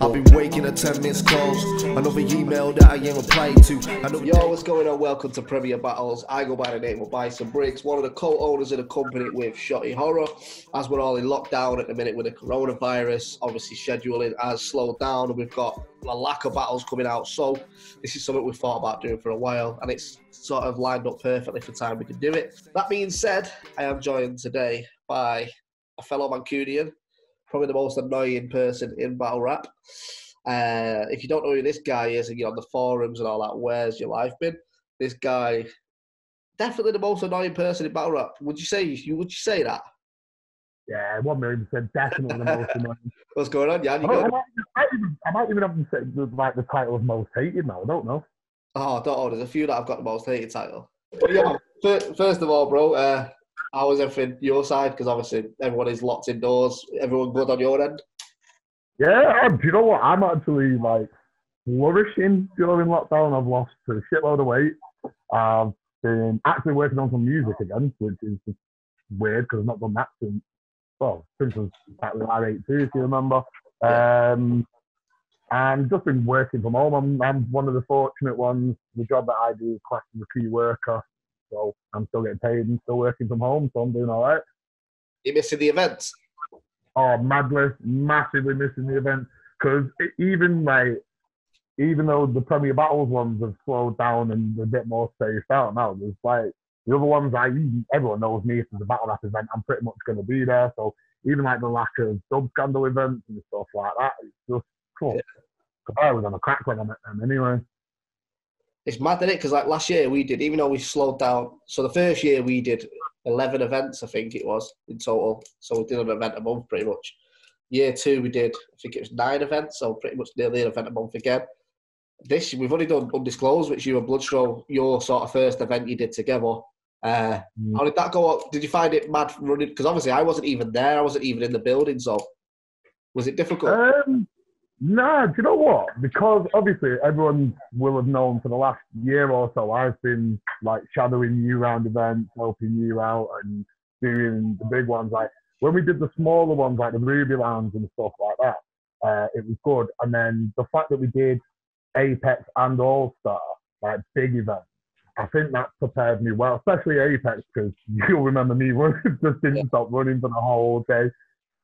I've been waking at 10 minutes calls. Another email that I ain't replying to. Another Yo, what's going on? Welcome to Premier Battles. I go by the name of Bison Briggz, one of the co-owners of the company with Shotty Horroh. As we're all in lockdown at the minute with the coronavirus, obviously scheduling has slowed down and we've got a lack of battles coming out. So this is something we've thought about doing for a while and it's sort of lined up perfectly for time we can do it. That being said, I am joined today by a fellow Mancunian, probably the most annoying person in battle rap. Uh, if you don't know who this guy is and you're on the forums and all that, where's your life been? This guy, definitely the most annoying person in battle rap. Would you say you would you say that? Yeah, one million percent, definitely the most annoying. What's going on, Jan? You I, got... I, might even, I might even have to say like the title of most hated now. I don't know. Oh, don't know. There's a few that I've got the most hated title. But yeah, first of all, bro, uh, how was everything your side? Because obviously everyone is locked indoors. Everyone good on your end? Yeah, do you know what? I'm actually like flourishing during lockdown. I've lost a shitload of weight. I've been actually working on some music again, which is just weird because I've not done that since well since I was actually R82, if you remember. Um, and just been working from home. I'm, I'm one of the fortunate ones. The job that I do is classed as a key worker, so I'm still getting paid and still working from home, so I'm doing all right. You missing the events? Oh, madly, massively missing the event because even like, even though the Premier Battles ones have slowed down and a bit more spaced out now, there's like the other ones. I everyone knows me if there's a battle rap event, I'm pretty much going to be there. So even like the lack of dub scandal events and stuff like that, it's just cool. I was on a crack when I met them anyway. It's mad, isn't it? Because like last year we did, even though we slowed down. So the first year we did eleven events, I think it was in total. So we did an event a month, pretty much. Year two we did, I think it was nine events, so pretty much nearly an event a month again. This we've only done undisclosed, which you and Bloodstroke, your sort of first event you did together. Uh, Mm. How did that go? Up? Did you find it mad running? Because obviously I wasn't even there. I wasn't even in the building. So was it difficult? Um, nah, do you know what? Because obviously everyone will have known for the last year or so, I've been like shadowing you around events, helping you out, and doing the big ones. Like when we did the smaller ones, like the Ruby Lounge and stuff like that, uh, it was good. And then the fact that we did Apex and All Star, like big events. I think that prepared me well, especially Apex, because you'll remember me running, just didn't stop running for the whole day.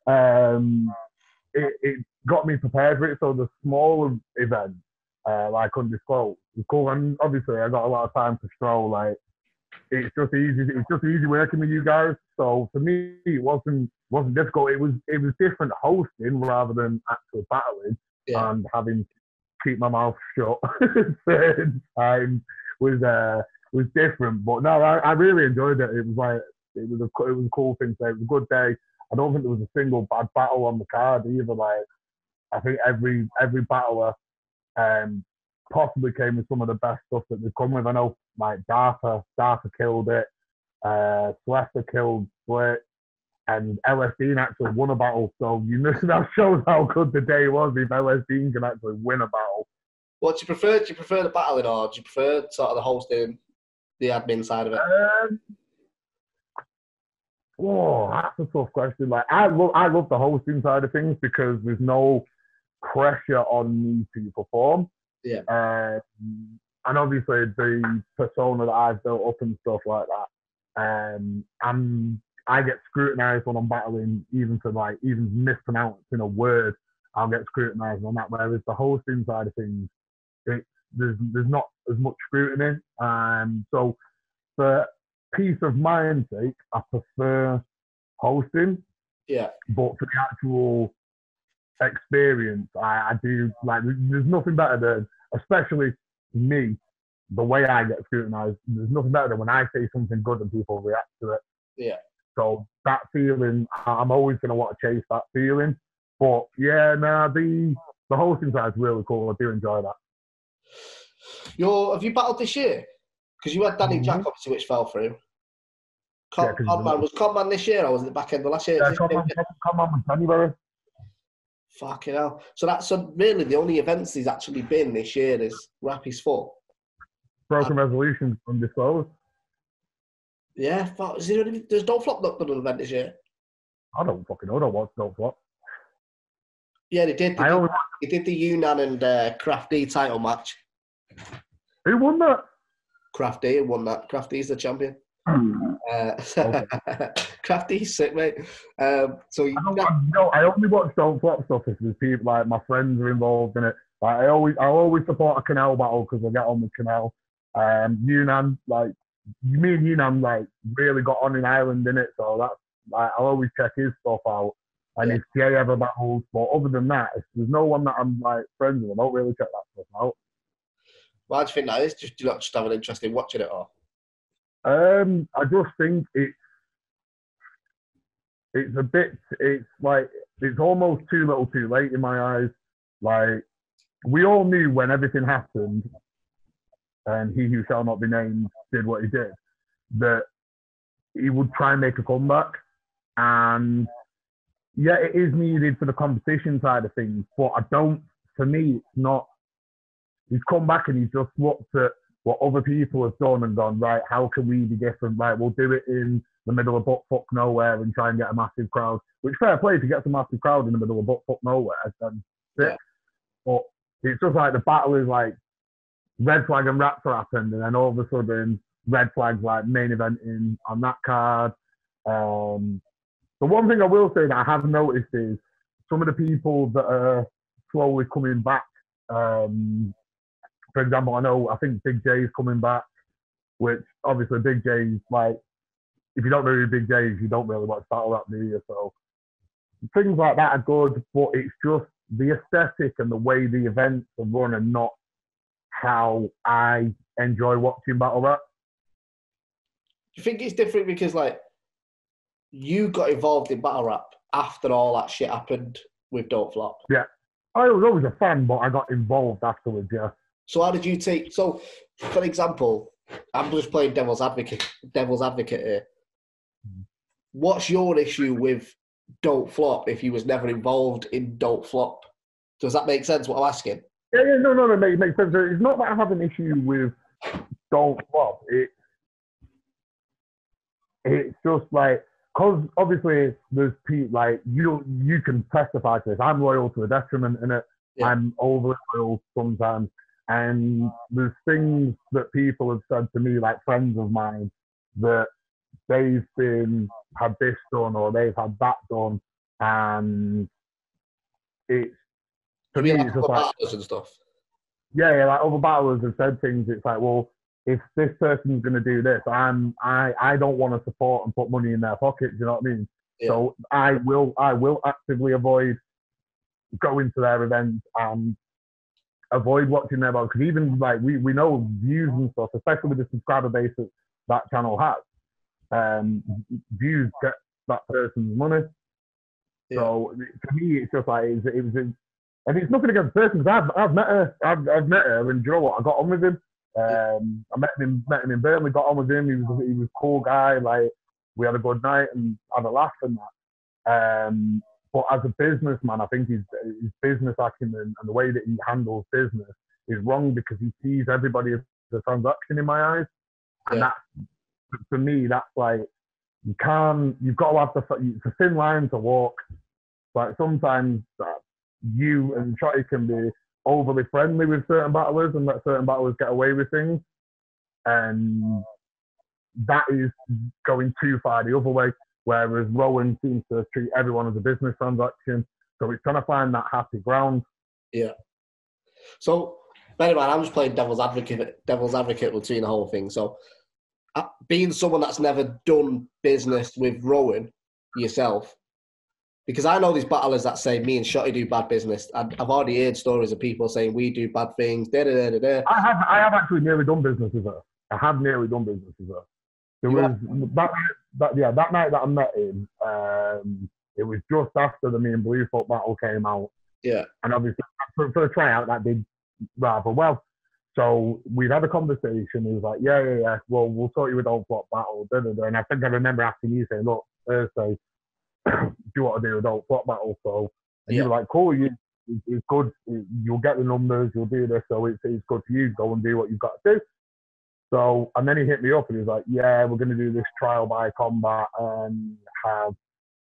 Um, it, it got me prepared for it. So the small events, uh, like undisclosed, was cool. And obviously, I got a lot of time to stroll. Like it's just easy. It was just easy working with you guys. So for me, it wasn't wasn't difficult. It was it was different hosting rather than actual battling Yeah. and having to keep my mouth shut time was uh was different. But no, I, I really enjoyed it. It was like it was a it was a cool thing. To say. It was a good day. I don't think there was a single bad battle on the card either. Like I think every every battler um possibly came with some of the best stuff that they've come with. I know like Dartha, Dartha killed it, uh Celeste killed Split, and LS Dean actually won a battle. So you know that shows how good the day was if LS Dean can actually win a battle. What do you prefer? Do you prefer the battling or do you prefer sort of the hosting, the admin side of it? Um, oh, that's a tough question. Like I love, I love the hosting side of things because there's no pressure on me to perform. Yeah. Um, and obviously the persona that I've built up and stuff like that. Um, I'm I get scrutinized when I'm battling, even for like even mispronouncing a word. I'll get scrutinized on that. Whereas the hosting side of things, it's there's there's not as much scrutiny. Um, so for peace of mind's sake, I prefer hosting, Yeah. but for the actual experience, I, I do like. There's nothing better than, especially me, the way I get scrutinized. There's nothing better than when I say something good and people react to it. Yeah. So that feeling, I'm always gonna want to chase that feeling. But yeah, nah, the the hosting side's really cool. I do enjoy that. You're, have you battled this year? Because you had Danny Jack, Mhm. obviously, which fell through. Yeah, Con, 'cause Conman, was Conman this year or was it the back end of last year? Yeah, This come year? on, come, come on, January. Fucking hell. So that's so really the only events he's actually been this year is Rap Is Full. Broken resolutions undisclosed. Yeah, fuck. Is there any, there's no flop not done an event this year. I don't fucking know. I don't watch no flop. Yeah, they did. They, I did, only they did the Yunnan and uh, Crafty title match. who won that? Crafty and won that. Crafty's the champion. Hmm. Uh, Crafty's sick, mate. Um, so you, I, don't, I, no, I only watch Don't Flop stuff if there's people like my friends are involved in it. Like I always, I always support a Canal battle because I get on with Canal. Um, Yunnan, like me and Yunnan, like really got on in Ireland in it, so that's like I'll always check his stuff out. And Yeah. if Jay ever battles, but other than that, if there's no one that I'm like friends with, I don't really check that stuff out. Why do you think that is? Just do you not just have an interest in watching it all? Um, I just think it's it's a bit it's like it's almost too little too late in my eyes. Like we all knew when everything happened and he who shall not be named did what he did, that he would try and make a comeback. And yeah, it is needed for the competition side of things, but I don't for me it's not he's come back and he's just looked at what other people have done and gone, right, how can we be different? Right, we'll do it in the middle of butt fuck nowhere and try and get a massive crowd. Which fair play if you get a massive crowd in the middle of butt fuck nowhere, then sick. Yeah. But it's just like the battle is like red flag and raptor happened and then all of a sudden red flags like main eventing on that card. Um the one thing I will say that I have noticed is some of the people that are slowly coming back. Um, for example, I know I think Big J is coming back, which obviously Big J's like if you don't know who Big J is, you don't really watch battle rap, do you? So things like that are good, but it's just the aesthetic and the way the events are run and not how I enjoy watching battle rap. Do you think it's different because like you got involved in battle rap after all that shit happened with Don't Flop? Yeah. I was always a fan, but I got involved afterwards, yeah. So how did you take? So, for example, I'm just playing devil's advocate. Devil's advocate here. What's your issue with Don't Flop if you was never involved in Don't Flop? Does that make sense? What I'm asking? Yeah, yeah, no, no, no, it makes, sense. It's not that I have an issue with Don't Flop. It, it's just like, because obviously there's people like you, you can testify to this. I'm loyal to a detriment in it. Yeah. I'm overly loyal sometimes. And there's things that people have said to me, like friends of mine, that they've been had this done or they've had that done, and it's To me it's just like and stuff. yeah, yeah, like other battlers have said things. It's like, well, if this person's going to do this, I'm I I don't want to support and put money in their pocket. Do you know what I mean? Yeah. So I will I will actively avoid going to their events and avoid watching their because even like we we know views and stuff, especially with the subscriber base that that channel has. Um, views get that person's money. So for me, it's just like it's, it was, and it's nothing against the person because I've, I've met her, I've, I've met her, and you know what? I got on with him. Um, I met him, met him in Burnley, got on with him. He was, he was a cool guy. Like we had a good night and had a laugh and that. Um, but as a businessman, I think his, his business acumen and the way that he handles business is wrong because he sees everybody as a transaction in my eyes, and Yeah. that's for me. That's like you can't. You've got to have the. It's a thin line to walk. Like sometimes uh, you and Shotty can be overly friendly with certain battlers and let certain battlers get away with things, and that is going too far the other way. Whereas Rowan seems to treat everyone as a business transaction, so it's trying to find that happy ground. Yeah. So, bear in mind, I'm just playing devil's advocate, devil's advocate between the whole thing. So, uh, being someone that's never done business with Rowan yourself, because I know these battlers that say me and Shotty do bad business. And I've already heard stories of people saying we do bad things. Da da da da. da. I have I have actually nearly done business with her. I have nearly done business with her. There You was that, that yeah that night that I met him. Um, it was just after the me and Bluefoot battle came out, Yeah, and obviously for, for a tryout that did rather well. So we'd had a conversation. He was like, "Yeah, yeah, yeah. Well, we'll sort you with old flop battle." Da, da, da. And I think I remember asking you saying, "Look, Thursday, do you want to do a adult flop battle?" So and you Yeah. were like, "Cool, you, it's- it's good. You'll get the numbers. You'll do this. So it's it's good for you. Go and do what you've got to do." So and then he hit me up and he was like, "Yeah, we're going to do this trial by combat and have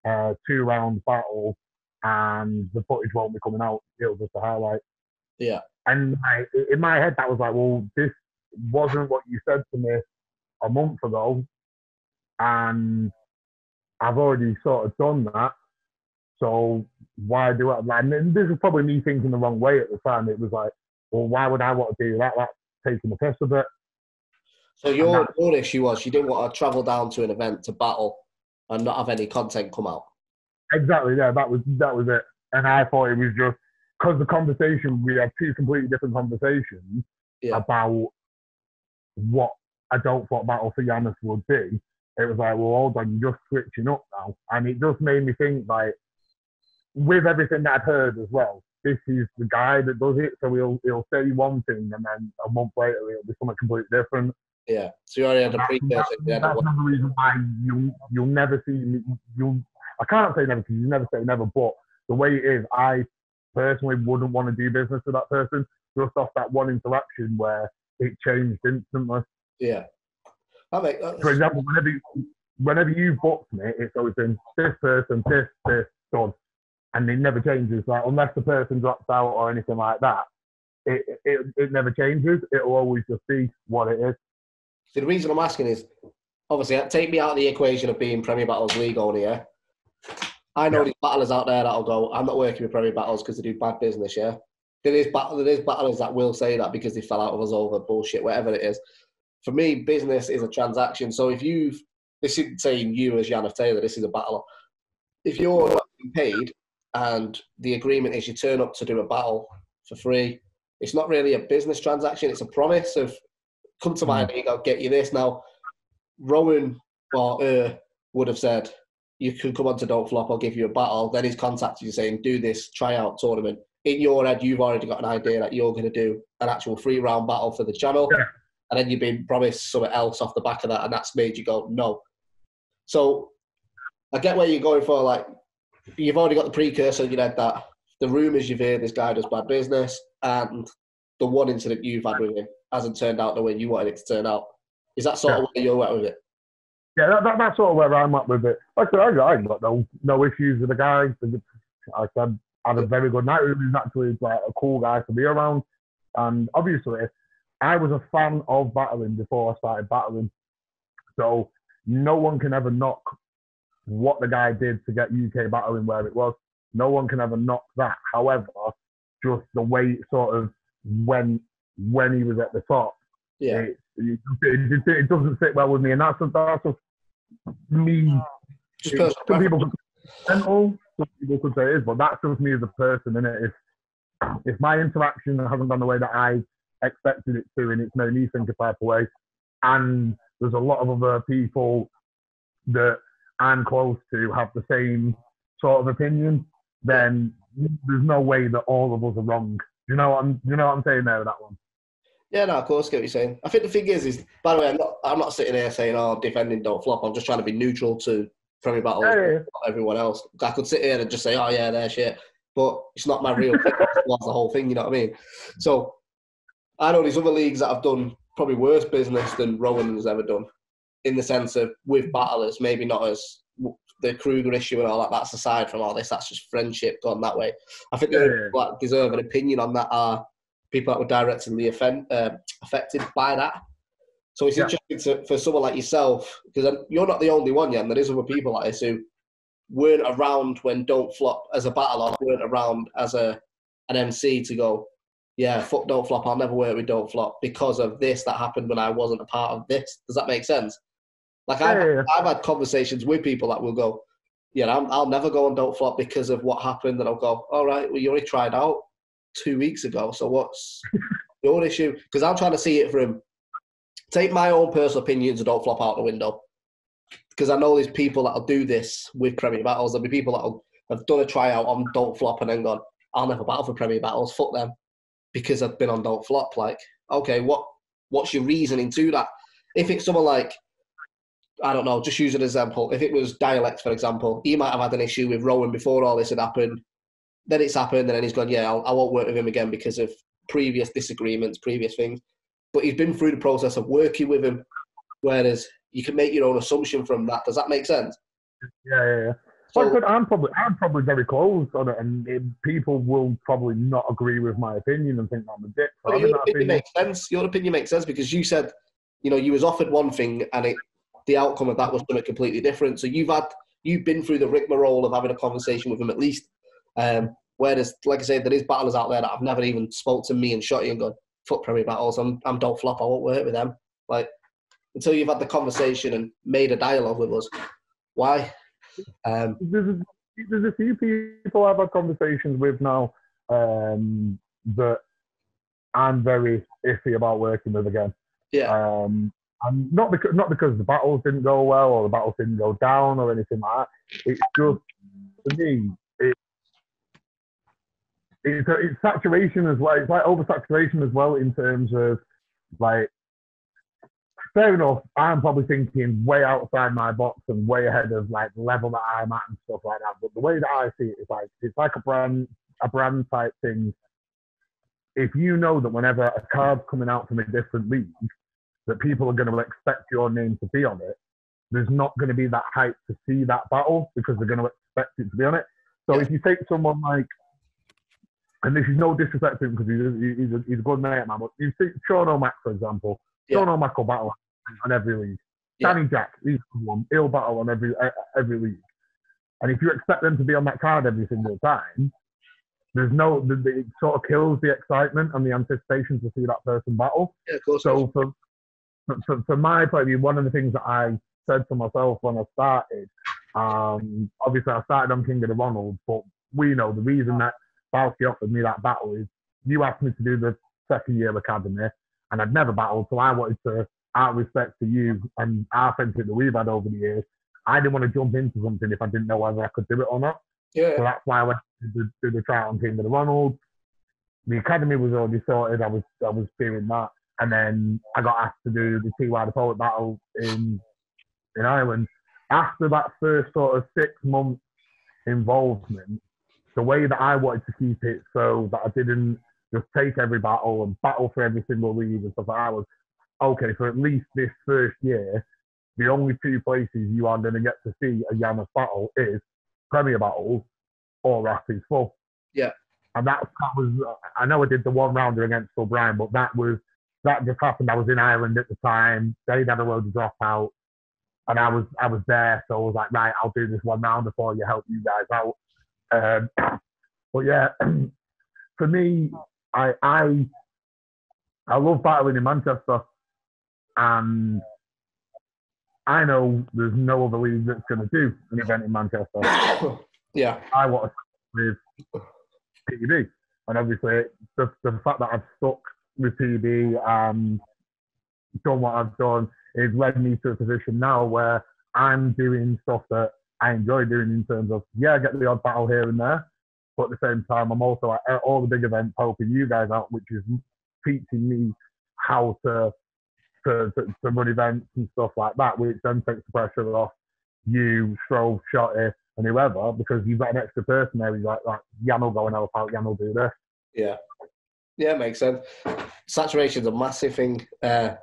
a two round battle." and the footage won't be coming out. It'll just a highlight. Yeah. And I, in my head, that was like, well, this wasn't what you said to me a month ago, and I've already sort of done that. So why do it? And this is probably me thinking the wrong way at the time. It was like, well, why would I want to do that? That's taking the piss a bit. So your, your issue was you didn't want to travel down to an event to battle and not have any content come out. Exactly. Yeah, that was that was it. And I thought it was just because the conversation we had two completely different conversations Yeah. about what a don't flop battle for Giannis would be. It was like, well, hold on, you're just switching up now, and it just made me think like, with everything that I'd heard as well, this is the guy that does it, so he'll he'll say one thing, and then a month later it'll be something completely different. Yeah. So you already had a That's, precursor. that's, another reason why you you'll never see me. You I can't say never because you never say never, but the way it is, I personally wouldn't want to do business with that person just off that one interaction where it changed instantly. Yeah. I make, uh, For example, whenever you, whenever you booked me, it's always been this person, this, this, done, and it never changes. Like unless the person drops out or anything like that, it it, it never changes. It'll always just be what it is. The reason I'm asking is obviously uh, take me out of the equation of being Premier Battles League owner. Yeah, I know Yeah. these battlers out there that'll go. I'm not working with Premier Battles because they do bad business. Yeah, there is battle. There is battlers that will say that because they fell out of us over bullshit, whatever it is. For me, business is a transaction. So if you've this isn't saying you as Jan Taylor, this is a battle. If you're not paid and the agreement is you turn up to do a battle for free, it's not really a business transaction. It's a promise of come to my league, I'll get you this. Now, Rowan or uh, would have said, you can come on to Don't Flop, I'll give you a battle. Then he's contacted you saying, do this tryout tournament. In your head, you've already got an idea that you're going to do an actual three round battle for the channel. Yeah. And then you've been promised something else off the back of that, and that's made you go, no. So I get where you're going for. Like, you've already got the precursor in your head that the rumours you've heard this guy does bad business, and the one incident you've had with him hasn't turned out the way you wanted it to turn out. Is that sort of where you're at with it? Yeah, that, that, that's sort of where I'm at with it. Like I said, I, I got no no issues with the guy. I said I had a very good night. He was actually like a cool guy to be around. And obviously, I was a fan of battling before I started battling. So no one can ever knock what the guy did to get UK battling where it was. No one can ever knock that. However, just the way it sort of went when he was at the top, Yeah. it, it, it, it doesn't sit well with me. And that's, that's just me it- some people could say mental, some people could say it is, but that's just me as a person, innit? If if my interaction hasn't gone the way that I expected it to, and it's made me think a type of way, and there's a lot of other people that I'm close to have the same sort of opinion, then there's no way that all of us are wrong. Do you know what I'm? You know what I'm saying there? with That one. Yeah, no, of course, I get what you're saying. I think the thing is, is by the way, I'm not, I'm not sitting here saying, "Oh, defending don't flop." I'm just trying to be neutral to Premier Battles, yeah. everyone else. I could sit here and just say, "Oh, yeah, they're shit," but it's not my real thing. That's the whole thing. You know what I mean? So I know these other leagues that have done probably worse business than Rowan has ever done, in the sense of with battlers, maybe not as the Kruger issue and all that. That's aside from all this. That's just friendship gone that way. I think Yeah, yeah. people deserve an opinion on that are people that were directly offend, uh, affected by that. So it's Yeah. interesting to, for someone like yourself, because you're not the only one, Jan. There is other people like this who weren't around when Don't Flop as a battler, weren't around as a an MC to go, yeah, fuck Don't Flop. I'll never work with Don't Flop because of this that happened when I wasn't a part of this. Does that make sense? Like I've, Yeah. I've had conversations with people that will go, yeah, I'm, I'll never go on Don't Flop because of what happened. And I'll go, all right, well, you already tried out two weeks ago. So what's your issue? Because I'm trying to see it from take my own personal opinions and don't flop out the window. Because I know there's people that'll do this with Premier Battles. There'll be people that'll have done a tryout on Don't Flop and then gone, I'll never battle for Premier Battles. Fuck them. Because I've been on Don't Flop. Like, okay, what what's your reasoning to that? If it's someone like, I don't know, just use an example. If it was Dialect, for example, he might have had an issue with Rowan before all this had happened. Then it's happened, and then he's gone, yeah, I'll, I won't work with him again because of previous disagreements, previous things. But he's been through the process of working with him, whereas you can make your own assumption from that. Does that make sense? Yeah, yeah, yeah. I said, I'm probably I'm probably very close on it, and it, people will probably not agree with my opinion and think I'm a dick. But your opinion. makes sense. Your opinion makes sense because you said, you know, you was offered one thing and it, the outcome of that was something completely different. So you've had, you've been through the rigmarole of having a conversation with him at least. Um, whereas, like I said, there is battlers out there that have never even spoke to me and shot you and gone, fuck Premier Battles, I'm, I'm don't flop, I won't work with them. Like, until you've had the conversation and made a dialogue with us, why? Um, there's a, there's a few people I've had conversations with now um, that I'm very iffy about working with again. yeah, Um, and not because not because the battles didn't go well or the battles didn't go down or anything like that. It's just for me, it's it's saturation as well. It's like oversaturation as well in terms of like. Fair enough. I'm probably thinking way outside my box and way ahead of like the level that I'm at and stuff like that. But the way that I see it is like it's like a brand a brand type thing. If you know that whenever a card's coming out from a different league, that people are going to expect your name to be on it, there's not going to be that hype to see that battle because they're going to expect it to be on it. So Yeah. if you take someone like, and this is no disrespect to him because he's, he's, a, he's a good mate mine, but you see Sean O'Mac, for example. Yeah. Sean O'Mac will battle on every league. Yeah. Danny Jack, he's one. He'll battle on every every league. And if you expect them to be on that card every single time, there's no, the, the, it sort of kills the excitement and the anticipation to see that person battle. yeah, of course. So for, for, for, for my point of view, one of the things that I said to myself when I started, um, obviously I started on King of the Ronald, but we know the reason that Balky offered me that battle is you asked me to do the second year of academy, and I'd never battled, so I wanted to, out of respect to you and our friendship that we've had over the years, I didn't want to jump into something if I didn't know whether I could do it or not. Yeah. So that's why I went to do, do the trial on King of the Ronald. The academy was already sorted. I was I was doing that, and then I got asked to do the TY the Poet Battle in in Ireland. After that first sort of six month involvement, the way that I wanted to keep it so that I didn't just take every battle and battle for every single league and stuff like that was okay. For at least this first year, the only two places you are going to get to see a Yamas battle is Premier Battles or Rap Is Full. Yeah. And that, that was, I know I did the one rounder against O'Brien, but that was, that just happened. I was in Ireland at the time. They'd had a load of dropout. And I was, I was there. So I was like, right, I'll do this one rounder for you, help you guys out. Um, but yeah, for me, I, I, I love battling in Manchester. And I know there's no other league that's going to do an event in Manchester. yeah, I want to with PB. And obviously, the, the fact that I've stuck with PB and done what I've done has led me to a position now where I'm doing stuff that I enjoy doing in terms of, yeah, I get the odd battle here and there. But at the same time, I'm also at all the big events helping you guys out, which is teaching me how to to, to, to run events and stuff like that, which then takes the pressure off you, Stroll, Shotty, and whoever, because you've got an extra person there. Who's like, like Jan will go and help out. Jan will do this. yeah, yeah, makes sense. Saturation's a massive thing. Uh,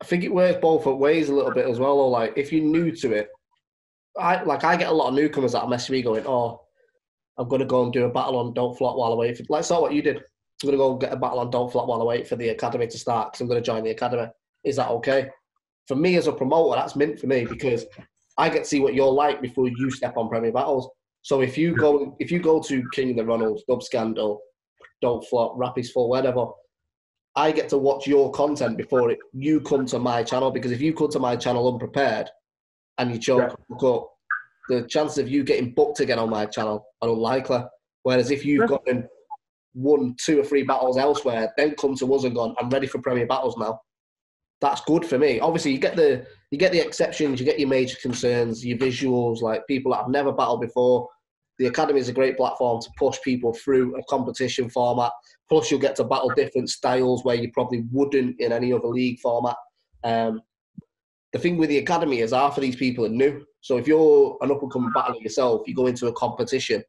I think it works both ways a little bit as well. Or like, if you're new to it, I like I get a lot of newcomers that message me going, "Oh, I'm gonna go and do a battle on Don't Flop while I wait for." Like, saw what you did. I'm gonna go get a battle on Don't Flop while I wait for the academy to start because I'm gonna join the academy. Is that okay? For me as a promoter, that's mint for me because I get to see what you're like before you step on Premier Battles. So if you go if you go to King of the Ronalds, Dub Scandal, Don't Flop, Rap Is Full, whatever, I get to watch your content before it, you come to my channel because if you come to my channel unprepared and you choke fuck up, the chances of you getting booked again on my channel are unlikely. Whereas if you've Yeah. got in won two or three battles elsewhere, then come to us and gone, I'm ready for Premier Battles now. That's good for me. Obviously, you get the you get the exceptions, you get your major concerns, your visuals, like people that have never battled before. The academy is a great platform to push people through a competition format. Plus, you'll get to battle different styles where you probably wouldn't in any other league format. Um, the thing with the academy is half of these people are new. So if you're an up and coming battler yourself, you go into a competition.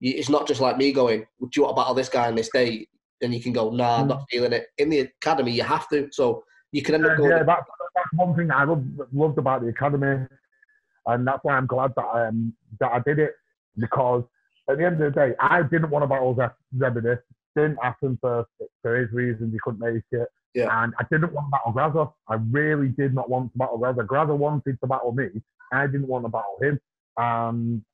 You, it's not just like me going, "Would you want to battle this guy on this day?" Then you can go, "Nah, I'm not feeling it." In the academy, you have to. So you can end up going. yeah, that's, that's one thing I love, loved about the academy. and that's why I'm glad that um that I did it because at the end of the day, I didn't want to battle Zebedee. Didn't happen for for his reasons. He couldn't make it. Yeah. And I didn't want to battle Graza. I really did not want to battle Graza. Graza wanted to battle me. I didn't want to battle him. Um,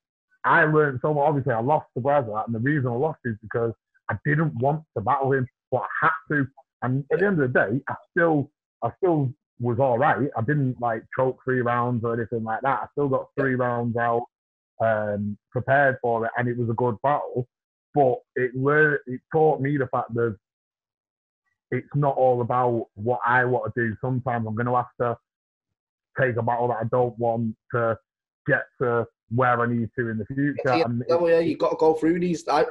I learned so much. Obviously, I lost to Graza, and the reason I lost is because I didn't want to battle him, but I had to. And at the end of the day, I still, I still was all right. I didn't like choke three rounds or anything like that. I still got three rounds out, um, prepared for it, and it was a good battle. But it learned, it taught me the fact that it's not all about what I want to do. Sometimes I'm going to have to take a battle that I don't want to get to where I need to in the future. Yeah, And oh, yeah, you've got to go through these. I,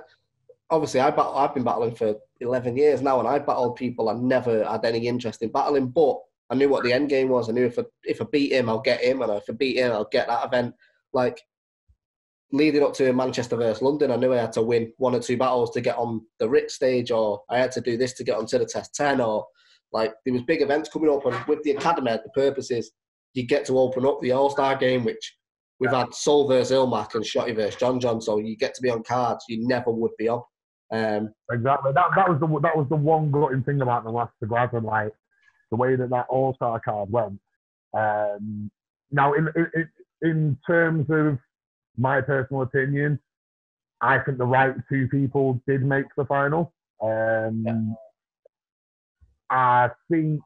obviously, I battle, I've been battling for 11 years now, and I battled people I never had any interest in battling, but I knew what the end game was. I knew if I, if I beat him, I'll get him, and if I beat him, I'll get that event. Like, leading up to Manchester versus London, I knew I had to win one or two battles to get on the Rit stage, or I had to do this to get onto the Test 10, or like there was big events coming up, and with the academy, the purpose is you get to open up the All Star game, which we've had Sol versus Ilmak and Shotty versus John John, so you get to be on cards you never would be on. Um, Exactly. That that was the that was the one gutting thing about the last Gladden, like the way that that All Star card went. Um, now, in, in in terms of my personal opinion, I think the right two people did make the final. Um, Yeah. I think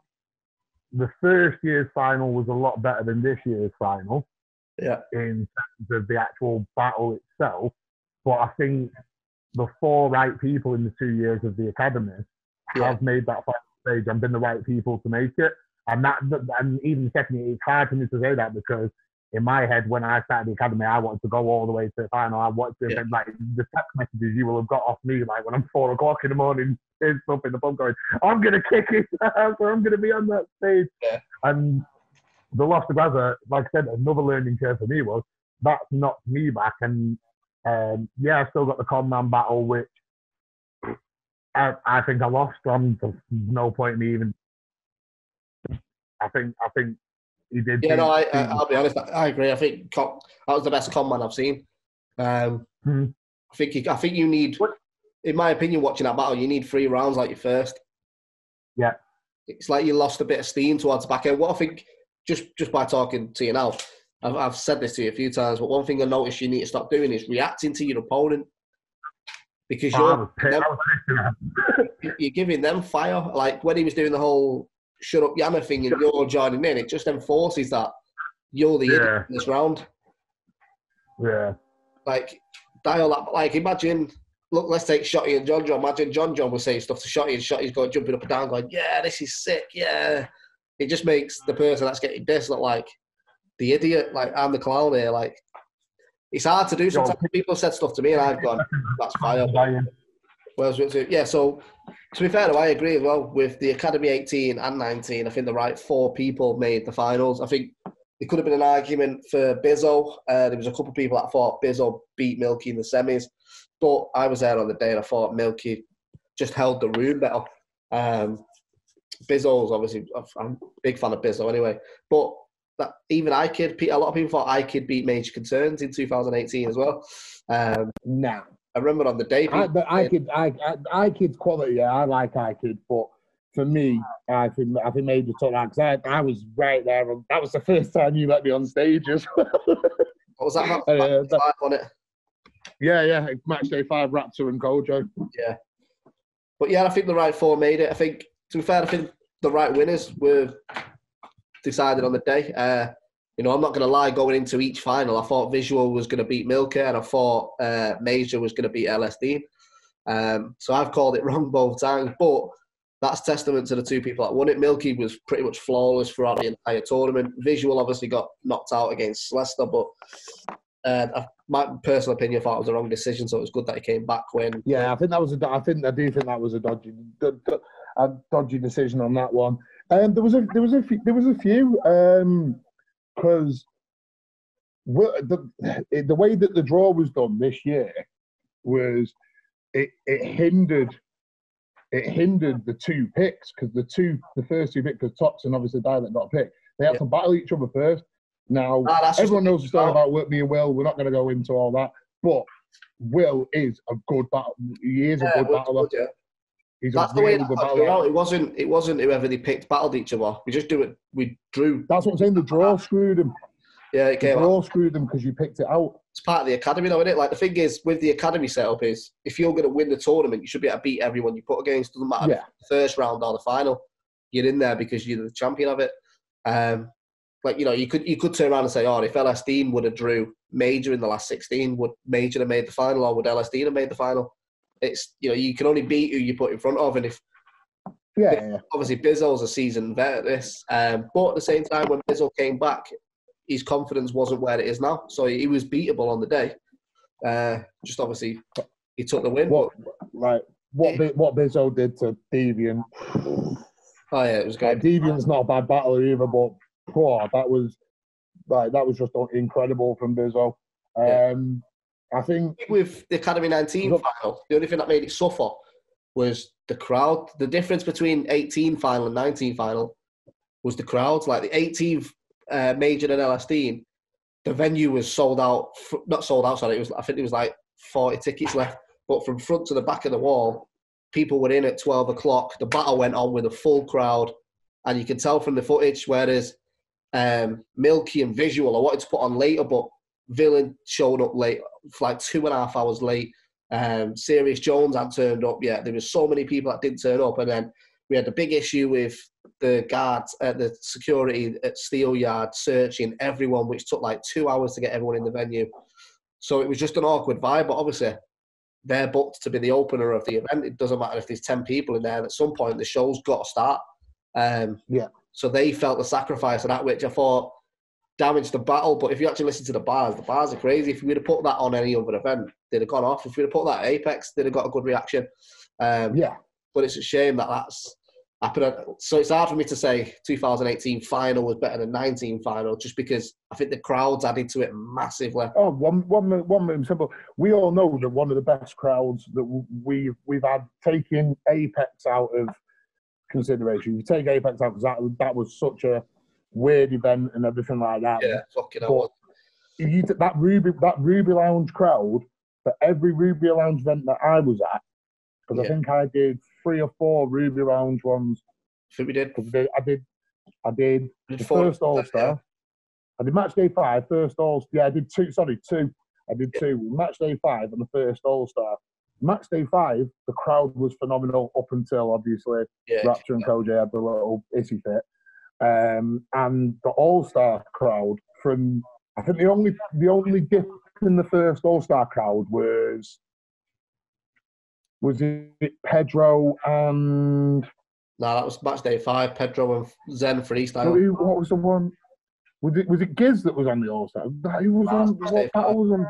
the first year's final was a lot better than this year's final yeah, in terms of the actual battle itself. But I think the four right people in the two years of the academy Yeah. have made that final stage and been the right people to make it. And that, and even secondly, it's hard for me to say that because in my head, when I started the academy, I wanted to go all the way to the final. I wanted to, Yeah. like, the text messages you will have got off me, like, when I'm four o'clock in the morning, there's stuff in the pub going, I'm going to kick it, or I'm going to be on that stage. Yeah. And the loss of Gaza, like I said, another learning curve for me was that knocked me back. And um, yeah, I still got the con man battle, which I, I think I lost. Um, there's no point in me even. I think I think he did. yeah. No, I, beat I, me. I'll be honest. I, I agree. I think con, that was the best con man I've seen. Um, Hmm. I think you, I think you need, What- in my opinion, watching that battle, you need three rounds like your first. Yeah. It's like you lost a bit of steam towards the back end. What I think, just just by talking to you now, I've, I've said this to you a few times, but one thing I noticed you need to stop doing is reacting to your opponent because you're was pissed. I was pissed. you're giving them fire. Like when he was doing the whole "shut up, Yammer thing, and you're joining in, it just enforces that you're the idiot Yeah. in this round. Yeah. Like dial that. Like imagine. Look, let's take Shotty and John John. Imagine John John was saying stuff to Shotty, and Shotty's going jumping up and down, going, "Yeah, this is sick. Yeah." It just makes the person that's getting this look like the idiot. Like I'm the clown here. Like it's hard to do. Sometimes people said stuff to me, and I've gone, "That's fire." With- yeah, so to be fair, though, I agree as well with the Academy 18 and 19. I think the right four people made the finals. I think it could have been an argument for Bizzo. Uh, there was a couple of people that thought Bizzo beat Milky in the semis, but I was there on the day and I thought Milky just held the room better. Um, Bizzo's obviously, I'm a big fan of Bizzo anyway, but that even I Kid, a lot of people thought I Kid beat Major Concerns in 2018 as well. Um, Now, I remember on the day, I, but I could, I, I, I kid's quality. Yeah, I like I kid, but for me, I think I think Major took that because I, I was right there. and That was the first time you let me on stage as well. what was that? Uh, that- five on it. yeah, yeah. Match day five, Raptor and Gojo. Yeah, but yeah, I think the right four made it. I think, to be fair, I think the right winners were decided on the day. Uh, you know, I'm not going to lie, going into each final, I thought Visual was going to beat Milky and I thought uh, Major was going to beat LSD. Um, so I've called it wrong both times, but that's testament to the two people that won it. Milky was pretty much flawless throughout the entire tournament. Visual obviously got knocked out against Leicester, but uh, my personal opinion, I thought it was the wrong decision, so it was good that he came back when. Yeah, I think that was a. I think I do think that was a dodgy, do- do- a dodgy decision on that one. Um, there was a there was a few, there was a few because the the way that the draw was done this year was it it hindered it hindered the two picks because the two the first two picks because Tox and obviously Dialect got a pick they had Yeah. to battle each other first Now, Ah, everyone knows the story about me and Will. We're not going to go into all that, but Will is a good battle. He is a Yeah, good good, battler. good, yeah. He's That's a the way really that good got battler. drew out. It wasn't. It wasn't whoever they picked battled each other. We just do it. We drew. That's what I'm saying. The draw screwed him. Yeah, it The came out. draw screwed him because you picked it out. It's part of the academy, though, isn't it? Like the thing is, with the academy setup, is if you're going to win the tournament, you should be able to beat everyone you put against. Doesn't matter Yeah. the first round or the final. You're in there because you're the champion of it. Um, like you know, you could you could turn around and say, oh, if LSD would have drew Major in the last 16, would Major have made the final, or would LSD have made the final? It's you know, you can only beat who you put in front of, and if Yeah, yeah. obviously Bizzle's a seasoned vet at this, um, but at the same time, when Bizzle came back, his confidence wasn't where it is now. So he was beatable on the day. Uh, just obviously, he took the win. What, like, what, Bi- what Bizzo did to Deviant. Oh yeah, it was Like, great. Deviant's not a bad battler either, but oh, that was like that was just incredible from Bizzo. Yeah. I think With the Academy 19 Look- final, the only thing that made it suffer was the crowd. The difference between 18 final and 19 final was the crowds. Like the 18th uh, major and LSD, the venue was sold out. Not sold out. Sorry, it was. I think it was like 40 tickets left. But from front to the back of the wall, people were in at 12 o'clock. The battle went on with a full crowd, and you can tell from the footage. Whereas um, Milky and Visual, I wanted to put on later, but Villain showed up late, like two and a half hours late. Um, Sirius Jones hadn't turned up yet. There was so many people that didn't turn up, and then we had a big issue with the guards at the security at Steel Yard searching everyone, which took like two hours to get everyone in the venue. So it was just an awkward vibe. But obviously, they're booked to be the opener of the event. It doesn't matter if there's ten people in there. At some point, the show's got to start. Um, Yeah. So they felt the sacrifice of that, which I thought damaged the battle. But if you actually listen to the bars, the bars are crazy. If we would have put that on any other event, they'd have gone off. If we'd have put that at Apex, they'd have got a good reaction. Um, yeah, but it's a shame that that's happened. So it's hard for me to say 2018 final was better than 19 final, just because I think the crowds added to it massively. Oh, one, one, one minute simple. We all know that one of the best crowds that we've we've had taking Apex out of consideration. You take Apex out because that that was such a weird event and everything like that. Yeah, fucking hell. You, that Ruby that Ruby Lounge crowd for every Ruby Lounge event that I was at, because Yeah. I think I did three or four Ruby Lounge ones. I think we did. Because I did, I did, I did the did four- first All Star. I did match day five, first All. Star. Yeah, I did two. Sorry, two. I did two. Match day five and the first All Star. Match day five, the crowd was phenomenal up until obviously Yeah, Rapture and Koji had the little issy fit. Um, and the All Star crowd from I think the only the only dip in the first All Star crowd was was it Pedro and no, that was match day five. Pedro and Zen freestyle. who, what was the one? Was it was it Giz that was on the All Star? Who was on? What was on?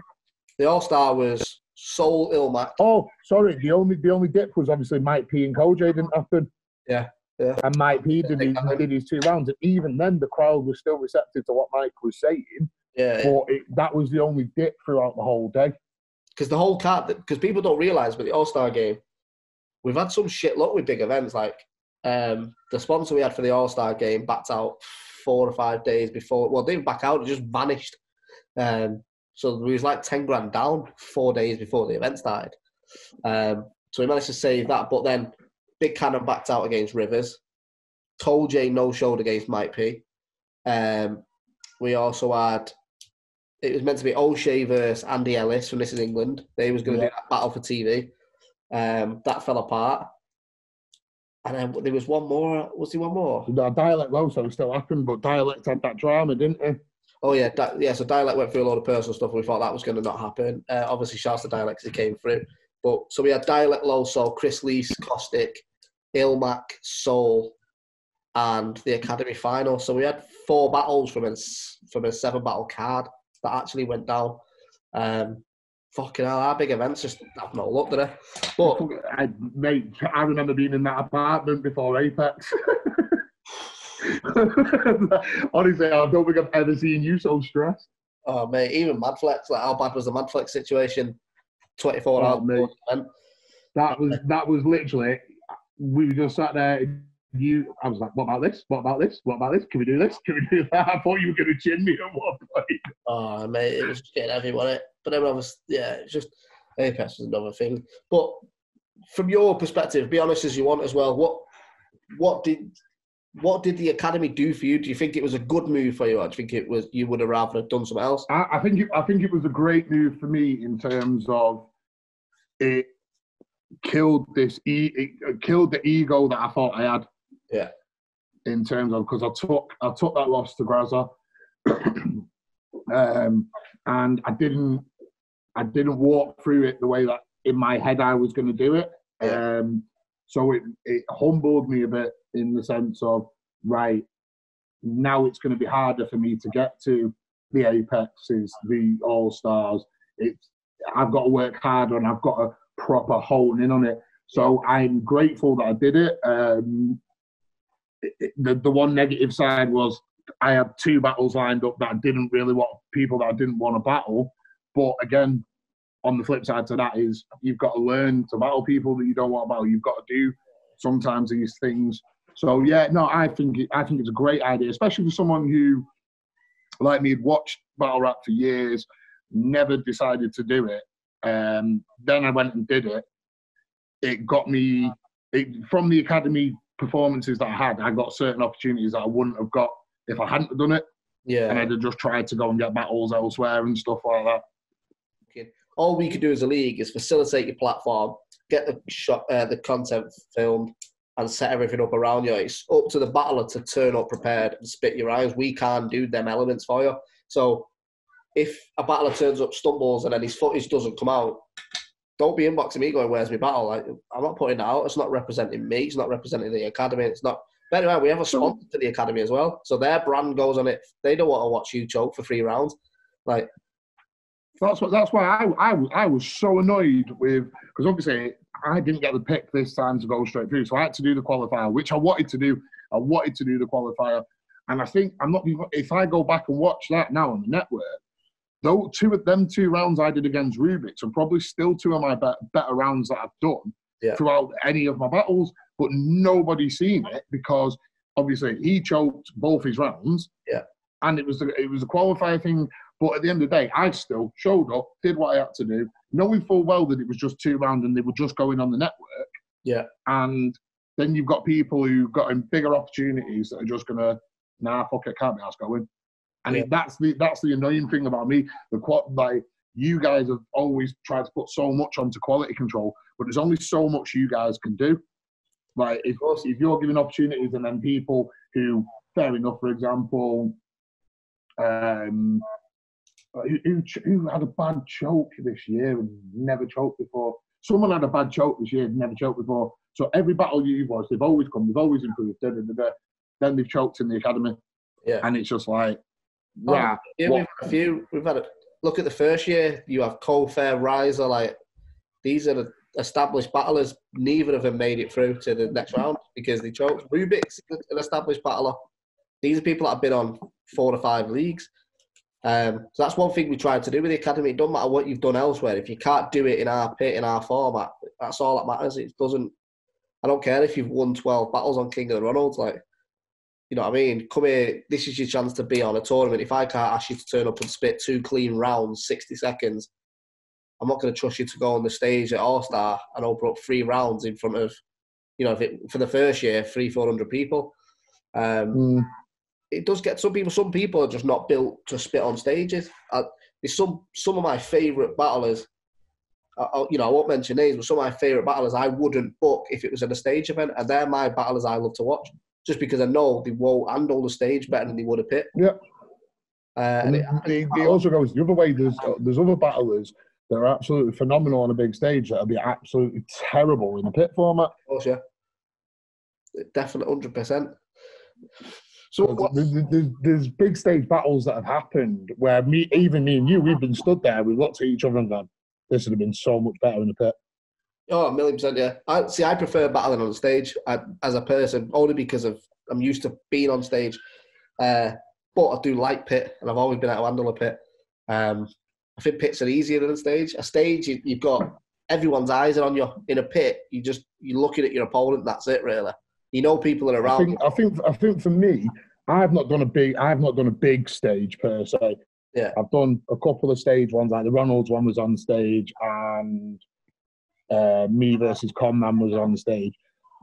The All Star was Soul Ilmac. Oh, sorry. The only the only dip was obviously Mike P and Koji didn't happen. Yeah, yeah. And Mike P did did his two rounds, and even then the crowd was still receptive to what Mike was saying. Yeah, But it, that was the only dip throughout the whole day. because the whole card, because people don't realize, but the All Star game, we've had some shit luck with big events. Like um, the sponsor we had for the All Star game backed out four or five days before. Well, they didn't back out; it just vanished. Um, so we was like ten grand down four days before the event started. Um, so we managed to save that, but then Big Cannon backed out against Rivers. Told J no showed against Mike P. Um, we also had it was meant to be O'Shea versus Andy Ellis from This Is England. They was going to Yeah. do that battle for TV. Um, that fell apart. And then there was one more. Was there one more? No, dialect also still happened, but dialect had that drama, didn't it? Oh yeah, di- yeah. So dialect went through a lot of personal stuff. We thought that was going to not happen. Uh, obviously, shouts to dialect he came through. But so we had dialect low, so Chris Lees, Caustic, Ilmac, Soul, and the Academy final. So we had four battles from a from a seven battle card that actually went down. Um, fucking hell, our big events just have no luck, did? But I, mate, I remember being in that apartment before Apex. Honestly, I don't think I've ever seen you so stressed. oh mate, even Madflex, like how bad was the Madflex situation? Twenty four Oh, hours mate. event. That was that was literally we were just sat there you, I was like, what about this? What about this? What about this? Can we do this? Can we do that? I thought you were going to chin me at one point. Oh mate, it was getting everyone it. But then I was yeah, it's just Apex was another thing. But from your perspective, be honest as you want as well. What what did what did the academy do for you? Do you think it was a good move for you, or do you think it was you would have rather have done something else? I, I think it, I think it was a great move for me in terms of it killed this e- it killed the ego that I thought I had. Yeah. In terms of because I took I took that loss to Graza, um, and I didn't I didn't walk through it the way that in my head I was going to do it. Yeah. Um, so it it humbled me a bit in the sense of right now it's going to be harder for me to get to the apexes, the all stars. It's I've got to work harder and I've got to proper hone in on it. So I'm grateful that I did it. Um, the the one negative side was I had two battles lined up that I didn't really want people that I didn't want to battle. But again, on the flip side to that is you've got to learn to battle people that you don't want to battle. You've got to do sometimes these things. So yeah, no, I think it, I think it's a great idea, especially for someone who, like me, had watched battle rap for years, never decided to do it. Um, then I went and did it. It got me it, from the academy performances that I had. I got certain opportunities that I wouldn't have got if I hadn't done it, Yeah. and I'd have just tried to go and get battles elsewhere and stuff like that. Okay. all we could do as a league is facilitate your platform, get the shot, uh, the content filmed, and set everything up around you. It's up to the battler to turn up prepared and spit your eyes. We can't do them elements for you. So if a battler turns up, stumbles, and then his footage doesn't come out, don't be inboxing me going, "Where's my battle?" Like, I'm not putting that out. It's not representing me. It's not representing the academy. It's not. But anyway, we have a sponsor to the academy as well, so their brand goes on it. They don't want to watch you choke for three rounds. Like, That's what. That's why I, I, was- I was so annoyed with because obviously I didn't get the pick this time to go straight through, so I had to do the qualifier, which I wanted to do. I wanted to do the qualifier, and I think I'm not. If I go back and watch that now on the network, though two of them two rounds I did against Rubik's are probably still two of my be- better rounds that I've done Yeah. throughout any of my battles, but nobody's seen it because obviously he choked both his rounds. Yeah. And it was the, it was a qualifier thing, but at the end of the day, I still showed up, did what I had to do, knowing full well that it was just two rounds and they were just going on the network. Yeah. And then you've got people who've got in bigger opportunities that are just gonna, nah, fuck it, can't be asked going. And Yeah. it, that's the that's the annoying thing about me. The qual like you guys have always tried to put so much onto quality control, but there's only so much you guys can do. Like if if you're giving opportunities and then people who, fair enough, for example, um, Uh, who, who, had a bad choke this year and never choked before. Someone had a bad choke this year and never choked before. So every battle you've watched, they've always come, they've always improved. Da, da, da. Then they've choked in the academy, yeah. and it's just like, Oh, yeah, Yeah, what- we've had a few. We've had a look at the first year. You have Colfair, Riser. Like these are the established battlers. Neither of them made it through to the next round because they choked. Rubik's an established battler. These are people that have been on four or five leagues. Um, so that's one thing we tried to do with the academy. It doesn't matter what you've done elsewhere. If you can't do it in our pit, in our format, that's all that matters. It doesn't. I don't care if you've won twelve battles on King of the Ronalds. Like you know what I mean? Come here, this is your chance to be on a tournament. If I can't ask you to turn up and spit two clean rounds, 60 seconds, I'm not going to trust you to go on the stage at All Star and open up three rounds in front of, you know, if it, for the first year, three, 400 people. Um, mm, it does get some people, some people are just not built to spit on stages. There's some, some of my favourite battlers, uh, you know, I won't mention names, but some of my favourite battlers I wouldn't book if it was at a stage event, and they're my battlers I love to watch just because I know they won't handle the stage better than they would a pit. Yeah. Uh, And it, it, it, also goes the other way. There's there's other battlers that are absolutely phenomenal on a big stage that'll be absolutely terrible in a pit format. of course, yeah. Definitely, hundred percent. So There's, there's, there's big stage battles that have happened where me, even me and you, we've been stood there, we've looked at each other and gone, "This would have been so much better in the pit." oh, a million percent, yeah. I see. I prefer battling on stage I, as a person, only because of I'm used to being on stage. Uh, but I do like pit, and I've always been able to handle a pit. Um, I think pits are easier than a stage. A stage, you, you've got everyone's eyes are on you. In a pit, you just you're looking at your opponent. That's it, really. You know people are I around. think I think I think for me, I've not done a big I've not done a big stage per se. Yeah. I've done a couple of stage ones, like the Ronalds one was on stage, and uh, me versus Conman was on the stage.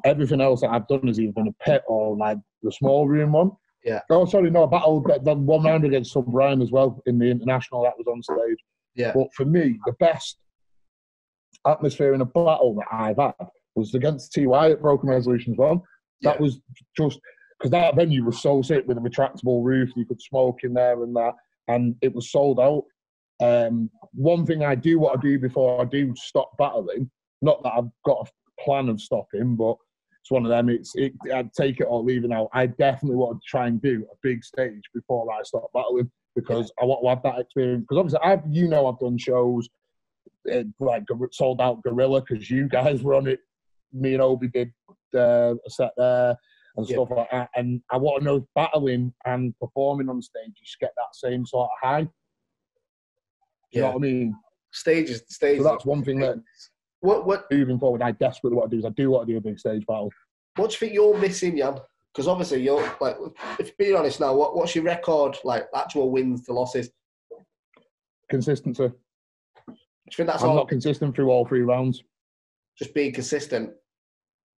Everything else that I've done has either been a pit or like the small room one. Yeah. Oh, sorry, no, I battled that, that one round against Sub Ryan as well in the international that was on stage. Yeah. But for me, the best atmosphere in a battle that I've had was against TY at Broken Resolutions one. That Yeah. was just because that venue was so sick with a retractable roof. You could smoke in there and that, and it was sold out. Um, one thing I do want to do before I do stop battling, not that I've got a plan of stopping, but it's one of them. It's it, I'd take it or leave it out. I definitely want to try and do a big stage before I stop battling because I want to have that experience. Because obviously, I've you know I've done shows uh, like sold out Gorilla because you guys were on it. Me and Obi did uh, sat there and Yeah. stuff like that. And I want to know battling and performing on stage, you just get that same sort of high. Do you know what I mean? Stages, stages. So that's one thing that What what moving forward, I desperately want to do is I do want to do a big stage battle. what do you think you're missing, Jan? Because obviously you're like, if being honest now, what what's your record like? Actual wins to losses. Do Consistency. you think that's I'm all? not consistent through all three rounds. Just being consistent.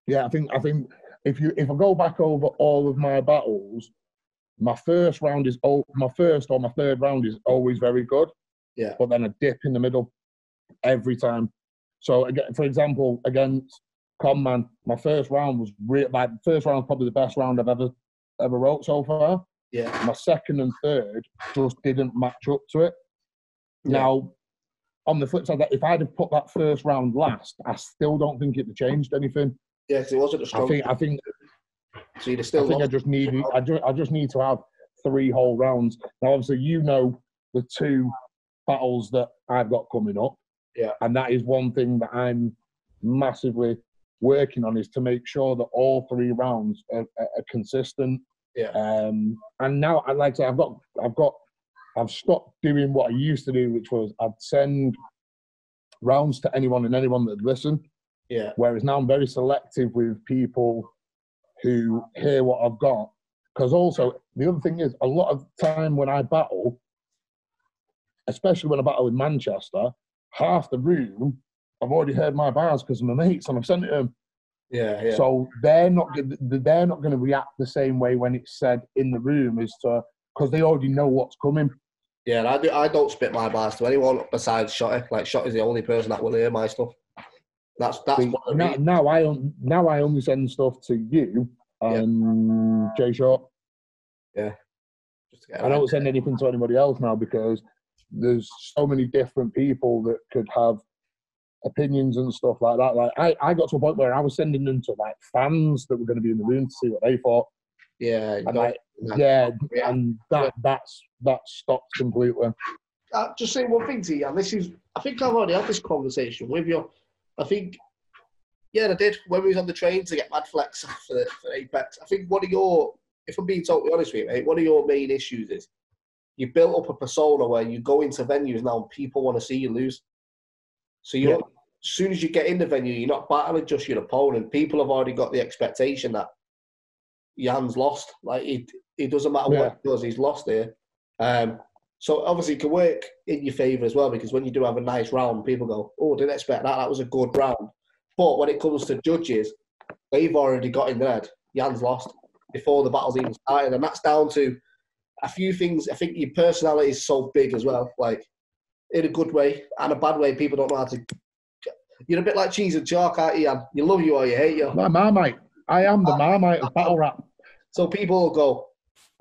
Yeah, I think I think if you if I go back over all of my battles, my first round is oh, my first or my third round is always very good. Yeah. But then a dip in the middle every time. So again, for example, against Conman, my first round was re- like first round was probably the best round I've ever ever wrote so far. Yeah. My second and third just didn't match up to it. Yeah. Now, on the flip side, that if I'd have put that first round last, I still don't think it'd have changed anything. Yeah, 'cause it wasn't a strong. think I think so you'd have I still think I just need I just, I just need to have three whole rounds. Now, obviously, you know the two battles that I've got coming up. Yeah. And that is one thing that I'm massively working on is to make sure that all three rounds are, are, are consistent. Yeah. Um, and now I like to I've got I've got I've stopped doing what I used to do, which was I'd send rounds to anyone and anyone that'd listen. Yeah. Whereas now I'm very selective with people who hear what I've got. Because also, the other thing is, a lot of time when I battle, especially when I battle with Manchester, half the room, I've already heard my bars because of my mates and I've sent it to them. Yeah, yeah. So they're not they're not going to react the same way when it's said in the room as to because they already know what's coming. yeah, I do. I don't spit my bars to anyone besides Shotty. Like Shotty's the only person that will hear my stuff. That's that's See, what I now, mean. now I now I only send stuff to you and Jay Short. Just to get I don't send anything to anybody else now because there's so many different people that could have opinions and stuff like that. Like I, I got to a point where I was sending them to like fans that were going to be in the room to see what they thought. Yeah, And don't- like, yeah, Yeah. and that that's that stopped completely. uh, just say one thing to you, and this is, I think I've already had this conversation with you. I think, yeah, I did when we was on the train to get Mad Flex for, for Apex. I think one of your, if I'm being totally honest with you, mate, one of your main issues is you built up a persona where you go into venues now and people want to see you lose. So you're, Yeah. as soon as you get in the venue, you're not battling just your opponent. People have already got the expectation that Jan's lost. Like it, it doesn't matter Yeah. what he does, he's lost here. Um, so obviously it can work in your favour as well because when you do have a nice round, people go, "Oh, didn't expect that. That was a good round." But when it comes to judges, they've already got in their head. Jan's lost before the battle's even started, and that's down to a few things. I think your personality is so big as well, like in a good way and a bad way. People don't know how to. You're a bit like cheese and chalk, aren't you, Jan? You love you or you hate you. My marmite. I am the marmite of battle rap. So people go,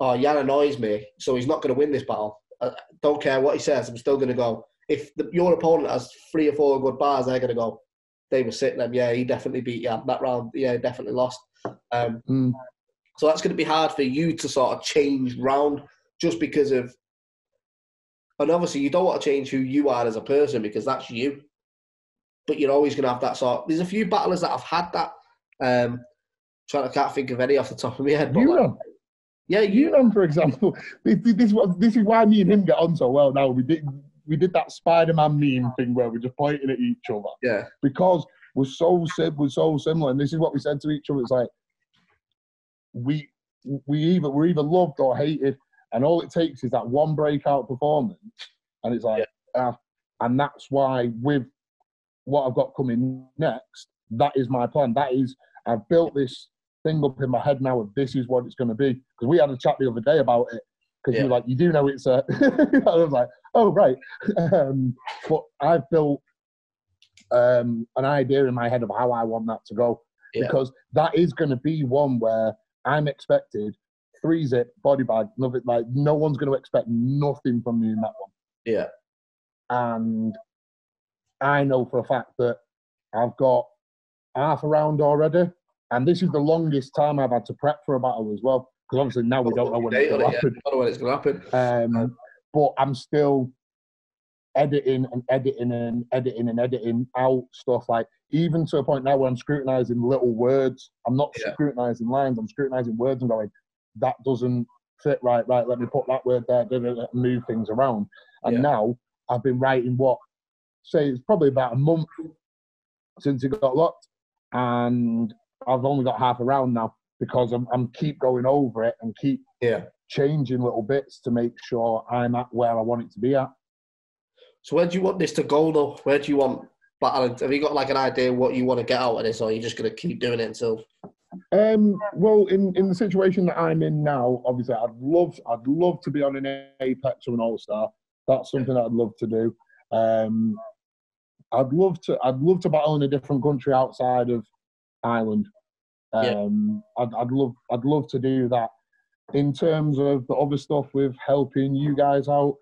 "Oh, Jan annoys me, so he's not going to win this battle." I don't care what he says. I'm still going to go. If the, your opponent has three or four good bars, they're going to go. They were sitting them. Yeah, he definitely beat Jan that round. Yeah, definitely lost. Um, Mm. so that's going to be hard for you to sort of change round just because of. And obviously, you don't want to change who you are as a person because that's you. But you're always going to have that sort. There's a few battlers that have had that. Um, trying to can't think of any off the top of my head. But You like, yeah, you know, for example, this, this, is this is why me and him get on so well now. We did we did that Spider-Man meme thing where we're just pointing at each other. yeah. because we're so sim- we're so similar. And this is what we said to each other. It's like we we either we're either loved or hated, and all it takes is that one breakout performance, and it's like, ah, and that's why with what I've got coming next, that is my plan. That is, I've built this thing up in my head now of this is what it's going to be. Because we had a chat the other day about it. Because Yeah. you're like, you do know it's a. I was like, oh right. um, but I've built um, an idea in my head of how I want that to go. Yeah. Because that is going to be one where I'm expected three zip body bag, nothing like no one's going to expect nothing from me in that one Yeah. and I know for a fact that I've got half a round already, and this is the longest time I've had to prep for a battle as well. Because obviously now we don't know when it's going to happen. I when it's going to happen. Um, but I'm still editing and editing and editing and editing out stuff like even to a point now where I'm scrutinizing little words. I'm not Yeah. scrutinizing lines. I'm scrutinizing words and going, that doesn't fit right. Right, let me put that word there. Move things around. And Yeah. now I've been writing what say it's probably about a month since it got locked, and I've only got half a round now because I'm, I'm keep going over it and keep Yeah. changing little bits to make sure I'm at where I want it to be at. So where do you want this to go though? Where do you want battle? Have you got like an idea what you want to get out of this, or are you just going to keep doing it until? Um, well, in, in the situation that I'm in now, obviously, I'd love I'd love to be on an Apex or an All Star. That's something I'd love to do. Um, I'd love to I'd love to battle in a different country outside of Ireland. Yeah. Um, I'd, I'd love I'd love to do that. In terms of the other stuff with helping you guys out,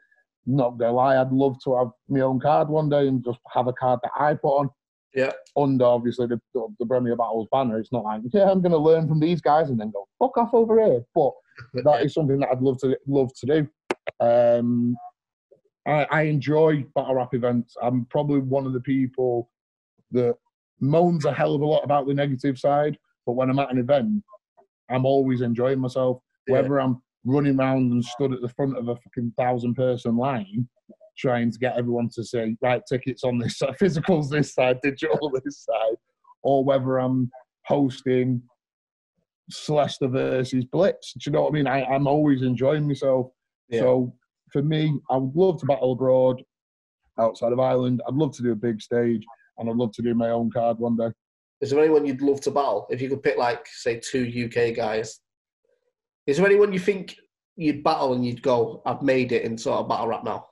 not gonna lie, I'd love to have my own card one day and just have a card that I put on. Yeah. Under obviously the, the, Premier Battles banner. It's not like, yeah, I'm going to learn from these guys and then go fuck off over here. But that is something that I'd love to love to do. Um, I, I enjoy battle rap events. I'm probably one of the people that moans a hell of a lot about the negative side, but when I'm at an event, I'm always enjoying myself. Yeah. Whether I'm running around and stood at the front of a fucking thousand person line trying to get everyone to say, right, tickets on this side, physicals this side, digital this side, or whether I'm hosting Celeste versus Blitz. Do you know what I mean? I, I'm always enjoying myself. Yeah. So for me, I would love to battle abroad outside of Ireland. I'd love to do a big stage and I'd love to do my own card one day. Is there anyone you'd love to battle? If you could pick like say two UK guys, is there anyone you think you'd battle and you'd go, I've made it in sort of battle rap now?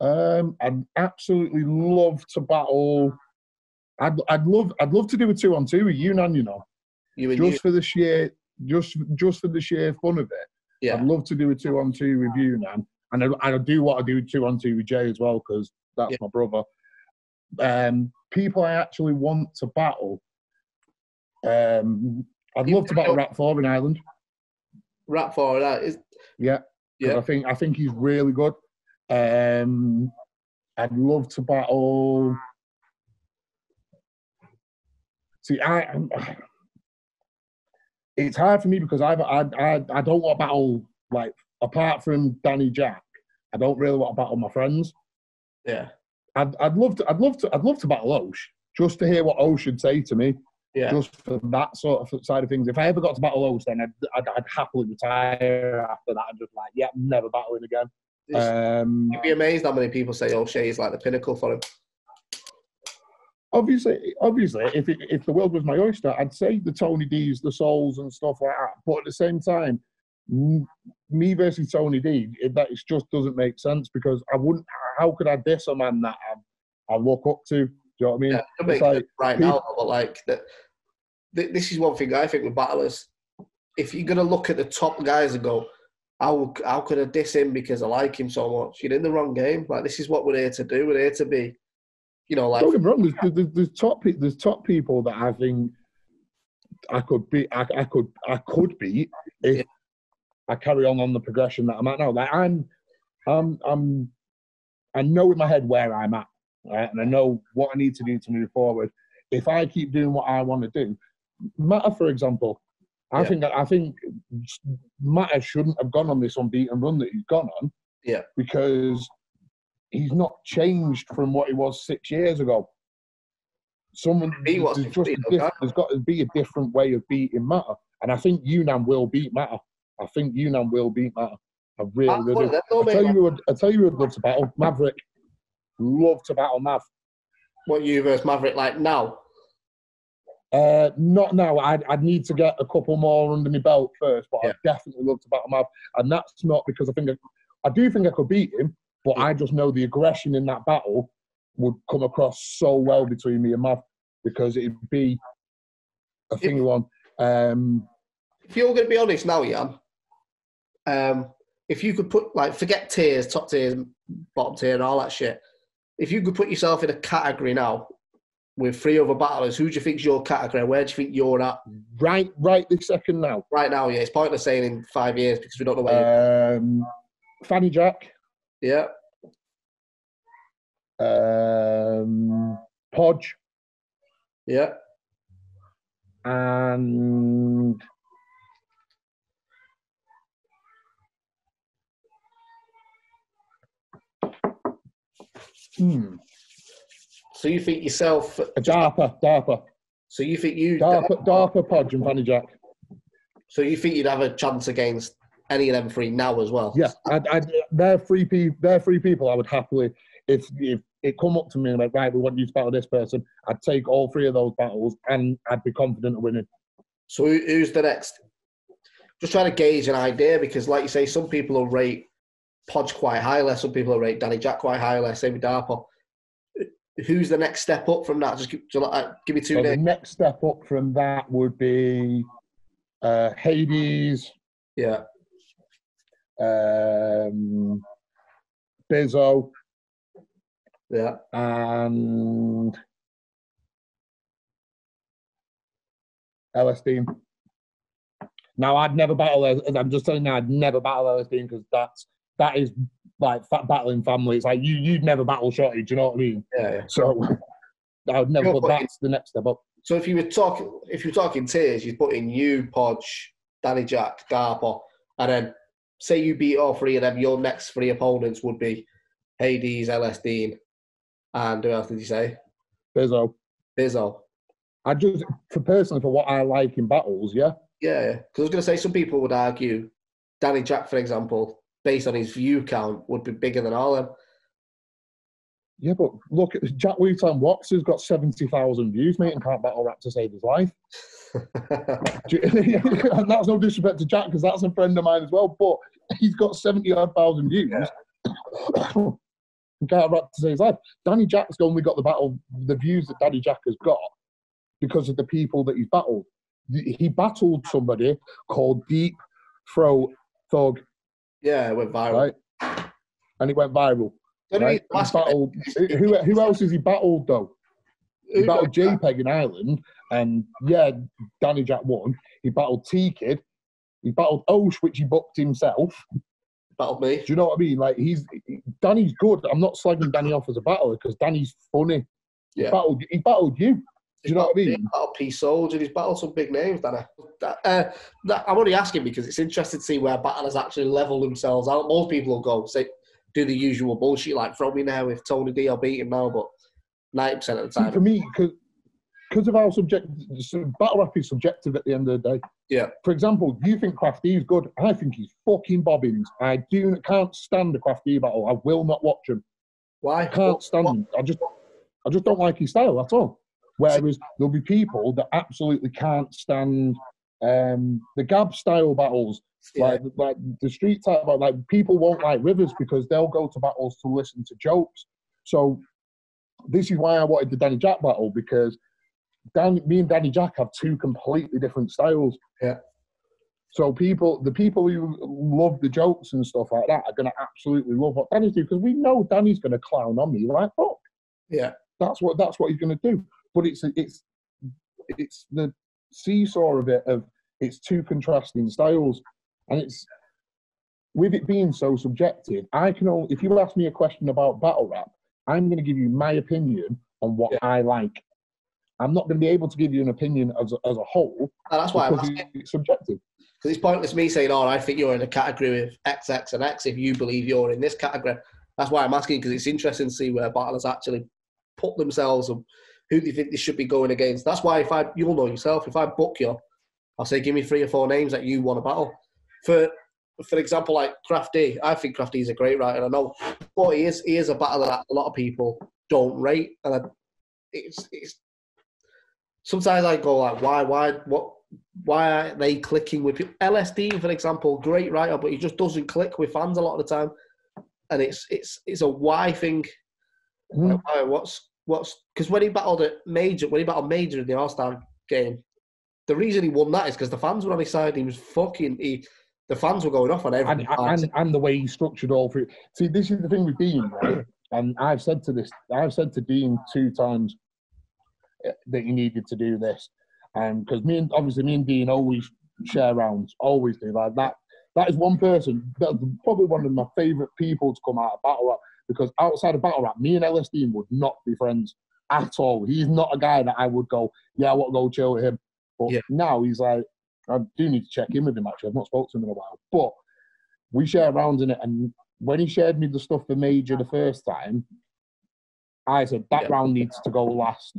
Um, I'd absolutely love to battle. I'd, I'd love I'd love to do a two on two with Yunnan, you know, You and just you? for the sheer just just for the sheer fun of it. Yeah. I'd love to do a two on two with Yunnan, and I, I do what I do two on two with Jay as well because that's Yeah. my brother. Um, people I actually want to battle. Um, I'd love to battle Rat Four in Ireland. Rap for that is Yeah, Yeah. I think I think he's really good. Um, I'd love to battle. See, I I'm- it's hard for me because I've, I I I don't want to battle like apart from Danny Jack. I don't really want to battle my friends. yeah, I'd I'd love to I'd love to I'd love to battle Osh just to hear what Osh should say to me. yeah. Just for that sort of side of things. If I ever got to battle Osh, then I'd, I'd, I'd happily retire after that. and just like, yeah, I'm never battling again. Um, You'd be amazed how many people say O'Shea is like the pinnacle for him. obviously, obviously, if it, if the world was my oyster, I'd say the Tony D's, the Souls, and stuff like that. But at the same time, me versus Tony D, it, that it just doesn't make sense because I wouldn't. How could I diss a man that I, I look up to? Do you know what I mean? Yeah, it It's like, right now, but like that. This is one thing I think with battlers. If you're gonna look at the top guys and go, how how could I diss him because I like him so much? You're in the wrong game. Like this is what we're here to do. We're here to be, you know, like don't get me wrong. There's, there's, there's top there's top people that I think I could be. I, I could I could beat if Yeah. I carry on on the progression that I'm at now. Like I'm, I'm, I'm, I know in my head where I'm at, right? and I know what I need to do to move forward. If I keep doing what I want to do, Matter, for example, I Yeah. think I think Matter shouldn't have gone on this unbeaten run that he's gone on. Yeah. because he's not changed from what he was six years ago. Someone He was there's, just a diff- okay. there's got to be a different way of beating Matter. and I think Yunnan will beat Matter. I think Yunnan will beat Matter. I really, Ah, really do. of them, though, I tell you, who would, I tell you, would love to battle Maverick. Love to battle Mav. What you versus Maverick like now? Uh, not now. I'd, I'd need to get a couple more under my belt first, but Yeah. I'd definitely love to battle Mav. And that's not because I think I, I do think I could beat him, but I just know the aggression in that battle would come across so well between me and Mav because it'd be a thing one. Um, If you're going to be honest now, Jan, um, if you could put like forget tiers, top tiers, bottom tier, and all that shit. If you could put yourself in a category now with three other battlers, who do you think's your category? Where do you think you're at right, right this second now. right now? Yeah, it's pointless saying in five years because we don't know where. you're Um, Fanny Jack, yeah, um, Podge, yeah. and hmm, So you think yourself? a Darpo, Darpo, So you think you? Darpo, Darpo, Podge, and Fanny Jack. So you think you'd have a chance against any of them three now as well? Yeah, I'd, I'd, they're three people. They're three people. I would happily, if if it come up to me and like, right, we want you to battle this person, I'd take all three of those battles, and I'd be confident of winning. So who's the next? Just trying to gauge an idea because, like you say, some people will rate Podge quite highly, some people rate Danny Jack quite highly, same with Darpo. Who's the next step up from that? Just give, give me two So the names. next step up from that would be uh, Hades, Yeah, um, Bizzo, yeah. and LSD. Now, I'd never battle. I'm just telling you, now, I'd never battle LSD because that's that is like fat battling family. It's like you you'd never battle Shotty. Do you know what I mean? Yeah, yeah. So I would never. You're But that's the next step up. So if you were talking, if you're talking tiers, you'd put in you, Podge, Danny Jack, Darpo, and then say you beat all three of them. Your next three opponents would be Hades, LSD, and who else did you say? Bizzo. Bizzo. I just for personally for what I like in battles, yeah. Yeah, because I was going to say some people would argue Danny Jack, for example, based on his view count, would be bigger than all of them. Yeah, but look Jack Wheaton Watts has got seventy thousand views, mate, and can't battle rap to save his life. them. Do you- and that's no disrespect to Jack because that's a friend of mine as well. But he's got seventy odd thousand views. and can't rap to save his life. Danny Jack's only got the battle, the views that Danny Jack has got because of the people that he's battled. He battled somebody called Deep Throat Thug, yeah, it went viral. right? And it went viral. Right? He battled, who, who else has he battled though? He who- battled JPEG in Ireland, and yeah, Danny Jack won. He battled T Kid. He battled Osh, which he booked himself. battled me. Do you know what I mean? Like he's Danny's good. I'm not slagging Danny off as a battler because Danny's funny. He Yeah. battled. He battled you. Do you know what I mean? P Soldier. He's battled some big names, Danny. That, uh, that, I'm only asking because it's interesting to see where battlers actually level themselves out. Most people will go say do the usual bullshit like throw me now if Tony D I'll beat him now, but ninety percent of the time, for me, because of how subjective battle rap is subjective at the end of the day. Yeah. For example, you think Crafty is good. I think he's fucking bobbins. I do can't stand the Crafty battle. I will not watch him. why? I can't stand what- him. I just, I just don't like his style at all. Whereas there'll be people that absolutely can't stand um, the Gab style battles, yeah. like like the street type. Battle. Like people won't like Rivers because they'll go to battles to listen to jokes. So this is why I wanted the Danny Jack battle because Dan, me and Danny Jack have two completely different styles. Yeah. So people, the people who love the jokes and stuff like that, are going to absolutely love what Danny's doing because we know Danny's going to clown on me. Like, fuck, yeah. that's what that's what he's going to do. But it's it's it's the seesaw of it of it's two contrasting styles, and it's with it being so subjective. I can only if you ask me a question about battle rap, I'm going to give you my opinion on what Yeah. I like. I'm not going to be able to give you an opinion as a, as a whole And that's why I'm asking it's subjective. because it's pointless me saying, "Oh, I think you're in a category with X, X, and X." If you believe you're in this category, that's why I'm asking because it's interesting to see where battlers actually put themselves and who do you think they should be going against. That's why if I, you'll know yourself, if I book you I'll say, give me three or four names that you want to battle. For for example, like Crafty, I think Crafty is a great writer. I know, but he is he is a battler that a lot of people don't rate, and I, it's it's. Sometimes I go like, why, why, what, why are they clicking with people? LSD, for example, great writer, but he just doesn't click with fans a lot of the time, and it's it's it's a why thing. Hmm. Like, why, what's what's because when he battled at major, when he battled major in the All Star game, the reason he won that is because the fans were on his side. He was fucking he. The fans were going off on and, everything. and and the way he structured all through. See, this is the thing with Dean, right? And I've said to this, I've said to Dean two times eh, that he needed to do this, and because me and obviously me and Dean always share rounds, always do like that. That is one person that's probably one of my favourite people to come out of battle because outside of battle rap, me and Ellis Dean would not be friends at all. He's not a guy that I would go, yeah, I want to go chill with him. But Yeah. now he's like, I do need to check in with him actually. I've not spoken to him in a while. But we share rounds in it. And when he shared me the stuff for Major the first time, I said, that Yeah. round needs to go last.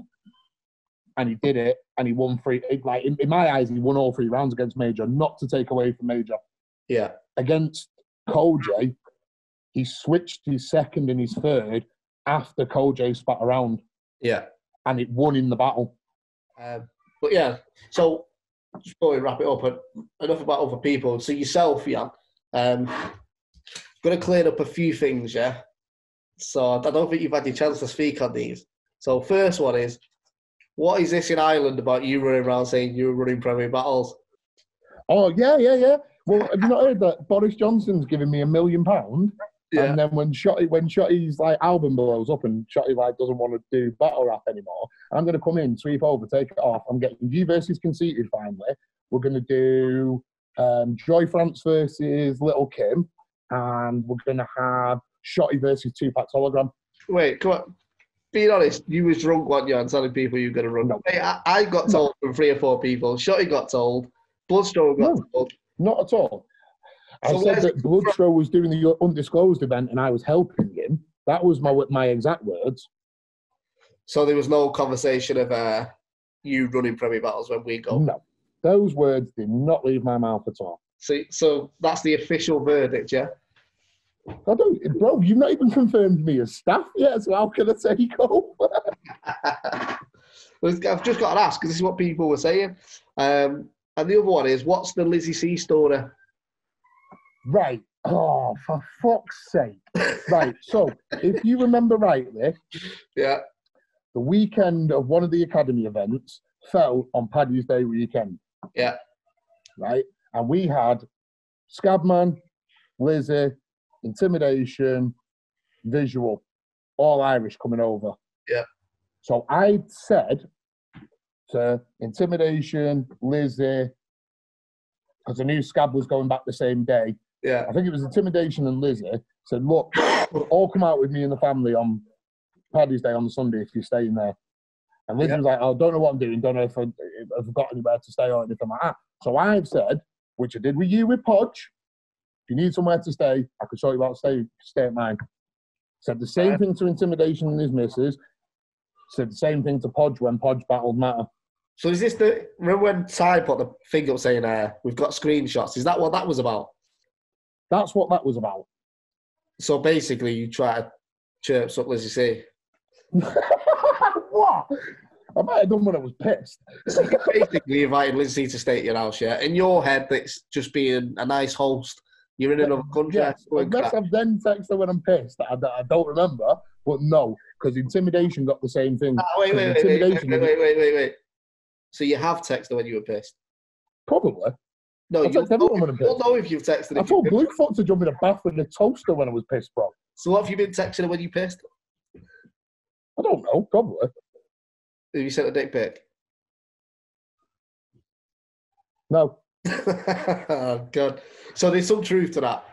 And he did it and he won three. Like in, in my eyes, he won all three rounds against Major, not to take away from Major. yeah, Against Koj, he switched his second and his third after Koj spat around yeah. and it won in the battle. Um, but yeah, so just before we wrap it up, and enough about other people. So yourself, yeah, um, going to clear up a few things, yeah. So I don't think you've had your chance to speak on these. So first one is, what is this in Ireland about you running around saying you're running Premier Battles? Oh, yeah, yeah, yeah. Well, have you not heard that Boris Johnson's giving me a million pound? Yeah, And then when Shotty, when Shotty's like album blows up and Shotty like doesn't want to do battle rap anymore, I'm gonna come in, sweep over, take it off. I'm getting you versus conceited finally. We're gonna do um, Joy France versus Little Kim, and we're gonna have Shotty versus Two Tupac's hologram. Wait, come on. Being honest, you was drunk, weren't you, and telling people you were going to run. No. Hey, I, I got told from three or four people. Shotty got told. Bloodstone got No. told. Not at all. I So said that Bloodstro was doing the undisclosed event and I was helping him. That was my my exact words. So there was no conversation of uh, you running Premier Battles when we go. No, those words did not leave my mouth at all. So, so that's the official verdict, yeah? I don't, bro. You've not even confirmed me as staff yet, so how can I take over? I've just got to ask because this is what people were saying. Um, and the other one is, what's the Lizzie C story? Right. Oh, for fuck's sake. Right. So, if you remember rightly, Yeah, the weekend of one of the academy events fell on Paddy's Day weekend. Yeah. Right. And we had Scabman, Lizzie, Intimidation, Visual, all Irish coming over. Yeah. So I said to Intimidation, Lizzie, because I knew Scab was going back the same day. Yeah, I think it was Intimidation and Lizzie said, look, all come out with me and the family on Paddy's Day on the Sunday if you're staying there. And Lizzie Yeah. was like, oh, don't know what I'm doing, don't know if, I, if I've got anywhere to stay or anything like that. So I've said, which I did with you with Podge, if you need somewhere to stay, I could show you about stay, stay at mine. Said the same Right. thing to Intimidation and his missus. Said the same thing to Podge when Podge battled Matter. So is this the remember when Ty put the thing up saying uh, we've got screenshots? Is that what that was about? That's what that was about. So basically, you try to chirp up Lizzie C. what? I might have done when I was pissed. So you basically invited Lizzie to stay at your house, yeah. In your head, it's just being a nice host. You're in another country. Going unless. I've then texted her when I'm pissed. I, I don't remember, but no, because intimidation got the same thing. Ah, wait, wait, wait, wait, wait, wait, wait, wait, wait, wait. So you have texted when you were pissed? Probably. No, I've you'll texted know, I'm you'll know if you've texted. I If told. Blue Fox to jump in a bath with a toaster when I was pissed, bro. So what have you been texting when you pissed? I don't know, probably. Have you sent a dick pic? No, oh God! So there's some truth to that.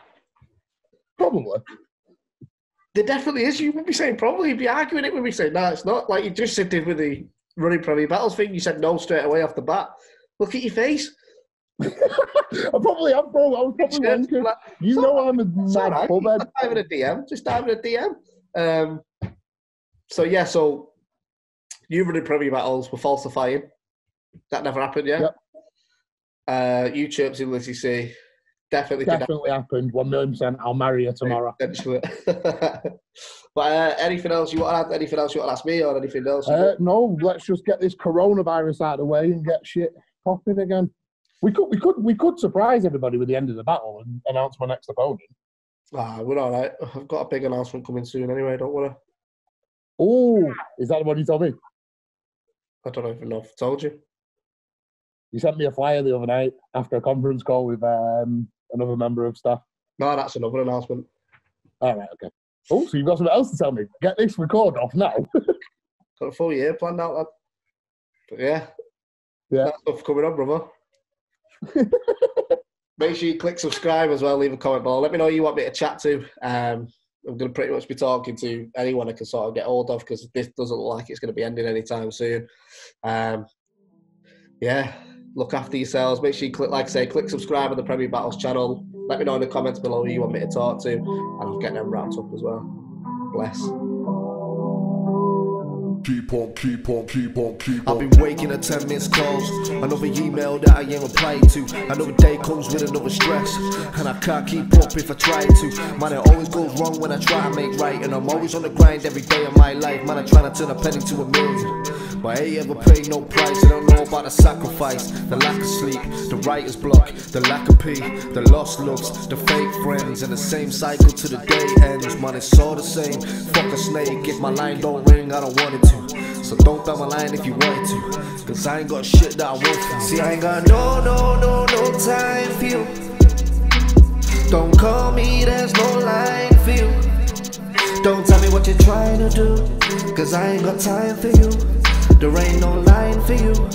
probably. There definitely is. You would be saying probably. You'd be arguing it with me saying no, it's not. Like you just said did with the running Premier Battles thing. You said no straight away off the bat. Look at your face. I probably am, bro. I was probably. Like, You know I'm a mad right. Just dive in a DM. Just dive in a DM. Um, so yeah, so you running Premier Battles were falsifying. That never happened, yeah. Yep. Uh, you chirps in Lizzie C. Definitely, Definitely happened. One million percent. I'll marry her tomorrow. Potentially. but uh, anything else you want to add? Anything else you want to ask me or anything else? Uh, no, let's just get this coronavirus out of the way and get shit popping again. We could, we could, we could surprise everybody with the end of the battle and announce my next opponent. ah, we're all right. I've got a big announcement coming soon anyway. Don't worry. Oh, is that what you told me? I don't even know if I told you. You sent me a flyer the other night after a conference call with um, another member of staff. No, that's another announcement. All right, okay. Oh, so you've got something else to tell me? Get this record off now. Got a full year planned out, lad. But yeah, Yeah. that's stuff coming up, brother. Make sure you click subscribe as well. Leave a comment below. Let me know who you want me to chat to. Um, I'm going to pretty much be talking to anyone I can sort of get hold of because this doesn't look like it's going to be ending anytime soon. Um, yeah, look after yourselves. Make sure you click, like I say, click subscribe on the Premier Battles channel. Let me know in the comments below who you want me to talk to, and I'll get them wrapped up as well. Bless. Keep on, keep on, keep on, keep on. I've been waking at 10 minutes calls. Another email that I ain't replied to. Another day comes with another stress. And I can't keep up if I try to. Man, it always goes wrong when I try to make right. And I'm always on the grind every day of my life. Man, I try to turn a penny to a million. But I ain't ever paid no price. I don't know about the sacrifice, the lack of sleep, the writer's block, the lack of pee, the lost looks, the fake friends, and the same cycle to the day ends. Man, it's all the same. Fuck a snake. If my line don't ring, I don't want it to. So don't down my line if you want to. Cause I ain't got shit that I want to. See, I ain't got no, no, no, no time for you. Don't call me, there's no line for you. Don't tell me what you're trying to do. Cause I ain't got time for you. There ain't no line for you.